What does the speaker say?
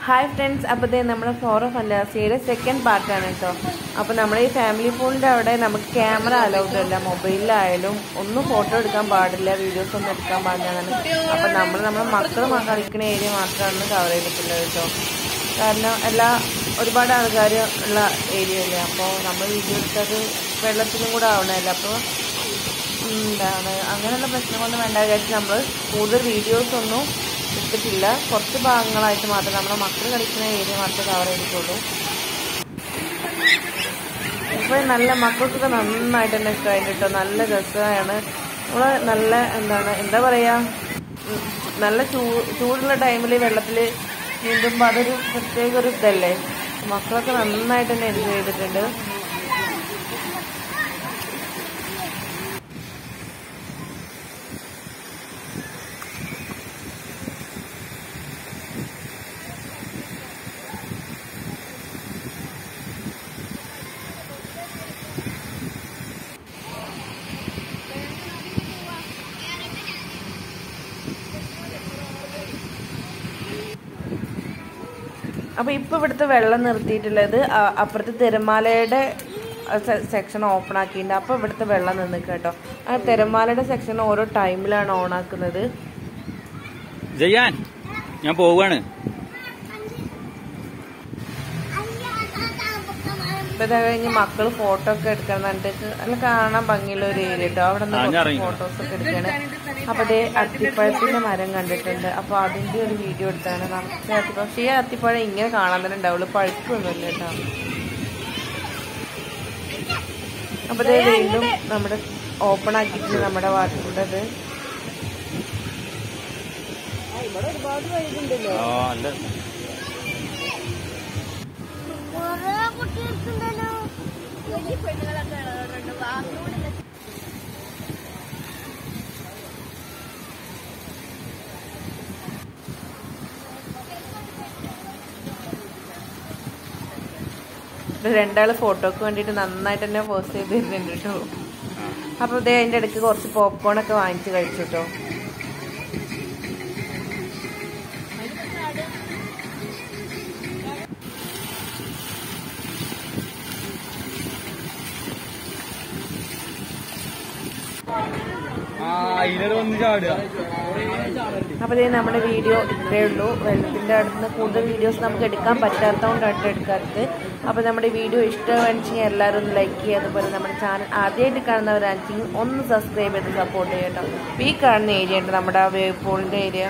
Hi friends അപ്പോൾ ഇതേ നമ്മുടെ ഫ്ലോർ അല്ലാസിയുടെ സെക്കൻഡ് പാർട്ടാണ് കേട്ടോ അപ്പോൾ നമ്മുടെ ഈ ഫാമിലി പൂളിന്റെ അവിടെ നമുക്ക് ക്യാമറ അലൗഡ് അല്ല. മൊബൈലിലായാലും ഒന്നും ഫോട്ടോ എടുക്കാൻ പാടില്ല വീഡിയോസ് ഒന്നും എടുക്കാൻ പാടില്ല അപ്പോൾ നമ്മൾ നമ്മുടെ മക്കൾ കളിക്കുന്ന ഏരിയ മാത്രമാണ് കവർ ചെയ്തിട്ടുള്ളത് കേട്ടോ കാരണം എല്ലാ ഒരുപാട് ആൾക്കാർ ഉള്ള ഏരിയ അല്ലേ? അപ്പോൾ നമ്മൾ വീഡിയോ എടുത്തത് വെള്ളത്തിനും കൂടെ ആവണമല്ല അപ്പോൾ എന്താണ്? അങ്ങനെയുള്ള പ്രശ്നങ്ങളൊന്നും വേണ്ട വിചാരിച്ച് നമ്മൾ കൂടുതൽ വീഡിയോസ് ഒന്നും എടുത്തിട്ടില്ല. കുറച്ച് ഭാഗങ്ങളായിട്ട് മാത്രം നമ്മുടെ മക്കൾ കളിക്കുന്ന ഏരിയ മാത്രമേ കവർ ചെയ്തിട്ടുള്ളൂ. ഇപ്പോൾ നല്ല മക്കൾക്കൊക്കെ നന്നായിട്ട് തന്നെ ഇഷ്ടമായി കേട്ടോ. നല്ല രസമാണ്. നമ്മൾ നല്ല എന്താണ് എന്താ പറയുക നല്ല ചൂ ചൂടുള്ള ടൈമിൽ വെള്ളത്തിൽ നീന്തുമ്പോൾ അതൊരു പ്രത്യേക ഒരു ഇതല്ലേ? മക്കളൊക്കെ നന്നായിട്ട് തന്നെ എൻജോയ് ചെയ്തിട്ടുണ്ട്. അപ്പോൾ ഇപ്പോൾ ഇവിടുത്തെ വെള്ളം നിർത്തിയിട്ടുള്ളത് അപ്പുറത്തെ തിരമാലയുടെ സെക്ഷൻ ഓപ്പൺ ആക്കിയിട്ടുണ്ട്. അപ്പോൾ ഇവിടുത്തെ വെള്ളം നിന്ന് കേട്ടോ. ആ തിരമാലയുടെ സെക്ഷൻ ഓരോ ടൈമിലാണ് ഓൺ ആക്കുന്നത്. ഞാൻ പോവാണ്. ഇപ്പൊ ഇതാ കഴിഞ്ഞ് മക്കൾ ഫോട്ടോ ഒക്കെ എടുക്കണം എന്നിട്ട് നല്ല കാണാൻ ഭംഗിയുള്ള ഒരു ഏരിയ കേട്ടോ അവിടെ നിന്ന് ഫോട്ടോസ് ഒക്കെ എടുക്കാണ്. അപ്പൊ അതേ അത്തിപ്പഴത്തിന്റെ മരം കണ്ടിട്ടുണ്ട്. അപ്പൊ അതിന്റെ ഒരു വീഡിയോ എടുത്താണ്. നമുക്ക് അത്തിപ്പഴം പക്ഷേ ഈ അത്തിപ്പഴം ഇങ്ങനെ കാണാൻ തന്നെ ഉണ്ടാവുള്ളൂ. പഴുക്കൊന്നുമില്ല കേട്ടോ. അപ്പൊ ദേ വീണ്ടും നമ്മുടെ ഓപ്പൺ ആക്കിയിട്ടുണ്ട് നമ്മുടെ വാട്ടറിന്റെ അത്. ആ അല്ല കൊറേ രണ്ടാൾ ഫോട്ടോക്ക് വേണ്ടിയിട്ട് നന്നായിട്ട് തന്നെ പോസ്റ്റ് ചെയ്ത് തരുന്നുണ്ട് കേട്ടോ. അപ്പൊ ഇതേ അതിന്റെ ഇടയ്ക്ക് കുറച്ച് പോപ്കോൺ ഒക്കെ വാങ്ങിച്ച് കഴിച്ചു കേട്ടോ. ആ ഇതിലൊരു വന്ന് ചാടുക. അപ്പോൾ നമ്മുടെ വീഡിയോ ഇത്രയേ ഉള്ളൂ. വെള്ളത്തിന്റെ അടുത്ത് കൂടുതൽ വീഡിയോസ് നമുക്ക് എടുക്കാൻ പറ്റാത്തതുകൊണ്ടാണ് എടുക്കാത്തത്. അപ്പോൾ നമ്മുടെ വീഡിയോ ഇഷ്ടമാണെങ്കിൽ എല്ലാവരും ഒന്ന് ലൈക്ക് ചെയ്യുക. അതുപോലെ നമ്മുടെ ചാനൽ ആദ്യമായിട്ട് കാണുന്നവരാണെങ്കിൽ ഒന്ന് സബ്സ്ക്രൈബ് ചെയ്ത് സപ്പോർട്ട് ചെയ്യട്ടോ. ഈ കാണുന്ന ഏരിയ ഉണ്ട് നമ്മുടെ വേവ് പൂളിന്റെ ഏരിയ